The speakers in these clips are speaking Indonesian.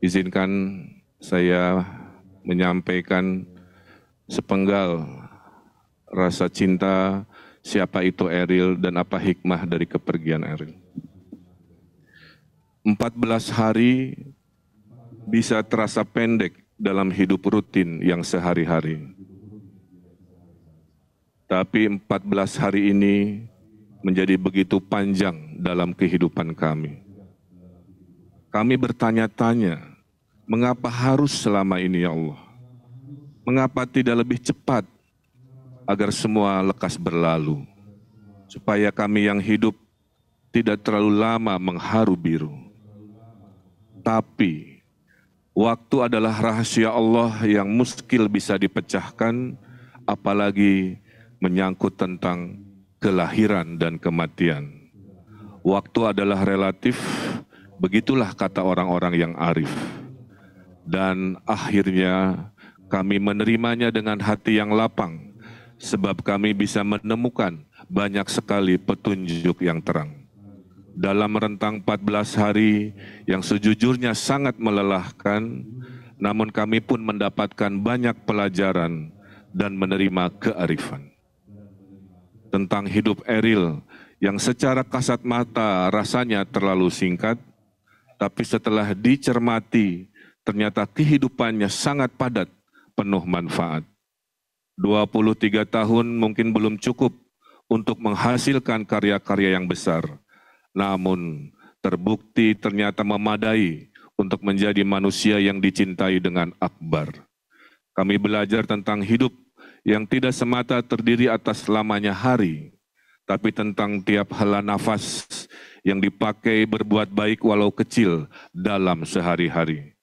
Izinkan saya menyampaikan sepenggal rasa cinta siapa itu Eril dan apa hikmah dari kepergian Eril. 14 hari bisa terasa pendek dalam hidup rutin yang sehari-hari. Tapi 14 hari ini menjadi begitu panjang dalam kehidupan kami. Kami bertanya-tanya, mengapa harus selama ini ya Allah? Mengapa tidak lebih cepat agar semua lekas berlalu? Supaya kami yang hidup tidak terlalu lama mengharu biru. Tapi waktu adalah rahasia Allah yang muskil bisa dipecahkan, apalagi menyangkut tentang kelahiran dan kematian. Waktu adalah relatif, begitulah kata orang-orang yang arif. Dan akhirnya kami menerimanya dengan hati yang lapang, sebab kami bisa menemukan banyak sekali petunjuk yang terang. Dalam rentang 14 hari yang sejujurnya sangat melelahkan, namun kami pun mendapatkan banyak pelajaran dan menerima kearifan. Tentang hidup Eril yang secara kasat mata rasanya terlalu singkat, tapi setelah dicermati ternyata kehidupannya sangat padat penuh manfaat. 23 tahun mungkin belum cukup untuk menghasilkan karya-karya yang besar, namun terbukti ternyata memadai untuk menjadi manusia yang dicintai dengan akbar. Kami belajar tentang hidup yang tidak semata terdiri atas lamanya hari, tapi tentang tiap hela nafas yang dipakai berbuat baik walau kecil dalam sehari-hari.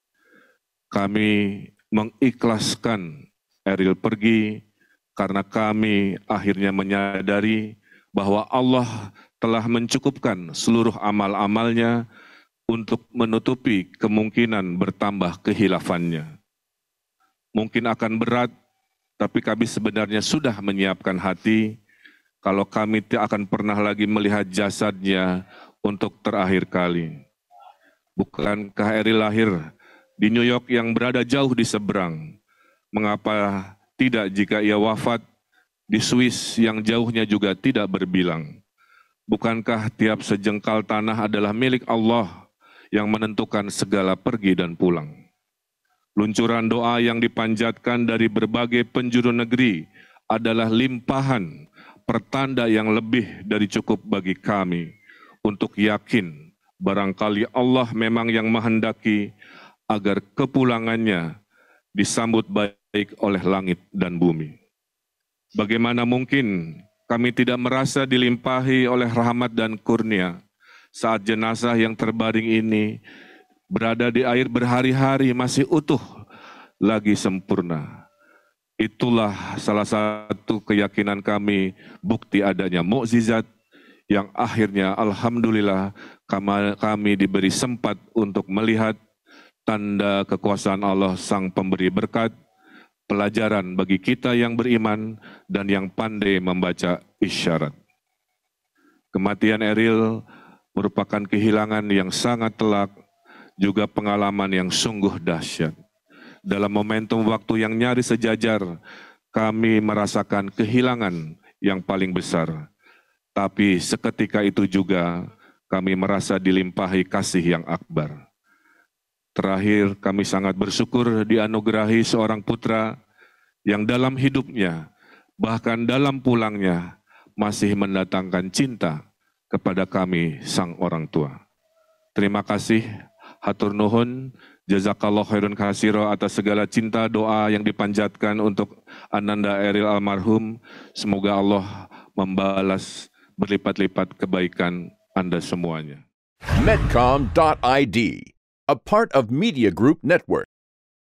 Kami mengikhlaskan Eril pergi karena kami akhirnya menyadari bahwa Allah telah mencukupkan seluruh amal-amalnya untuk menutupi kemungkinan bertambah kehilafannya. Mungkin akan berat, tapi kami sebenarnya sudah menyiapkan hati kalau kami tidak akan pernah lagi melihat jasadnya untuk terakhir kali. Bukankah Eril lahir di New York yang berada jauh di seberang. Mengapa tidak jika ia wafat di Swiss yang jauhnya juga tidak berbilang? Bukankah tiap sejengkal tanah adalah milik Allah yang menentukan segala pergi dan pulang? Luncuran doa yang dipanjatkan dari berbagai penjuru negeri adalah limpahan pertanda yang lebih dari cukup bagi kami untuk yakin barangkali Allah memang yang menghendaki agar kepulangannya disambut baik oleh langit dan bumi. Bagaimana mungkin kami tidak merasa dilimpahi oleh rahmat dan kurnia saat jenazah yang terbaring ini berada di air berhari-hari masih utuh lagi sempurna. Itulah salah satu keyakinan kami bukti adanya mukjizat yang akhirnya alhamdulillah kami diberi sempat untuk melihat tanda kekuasaan Allah Sang Pemberi Berkat, pelajaran bagi kita yang beriman dan yang pandai membaca isyarat. Kematian Eril merupakan kehilangan yang sangat telak, juga pengalaman yang sungguh dahsyat. Dalam momentum waktu yang nyaris sejajar, kami merasakan kehilangan yang paling besar. Tapi seketika itu juga kami merasa dilimpahi kasih yang akbar. Terakhir, kami sangat bersyukur dianugerahi seorang putra yang dalam hidupnya, bahkan dalam pulangnya, masih mendatangkan cinta kepada kami, sang orang tua. Terima kasih, hatur nuhun, jazakallah khairun kasiro atas segala cinta doa yang dipanjatkan untuk Ananda Eril almarhum. Semoga Allah membalas berlipat-lipat kebaikan Anda semuanya. Medcom.id a part of Media Group Network.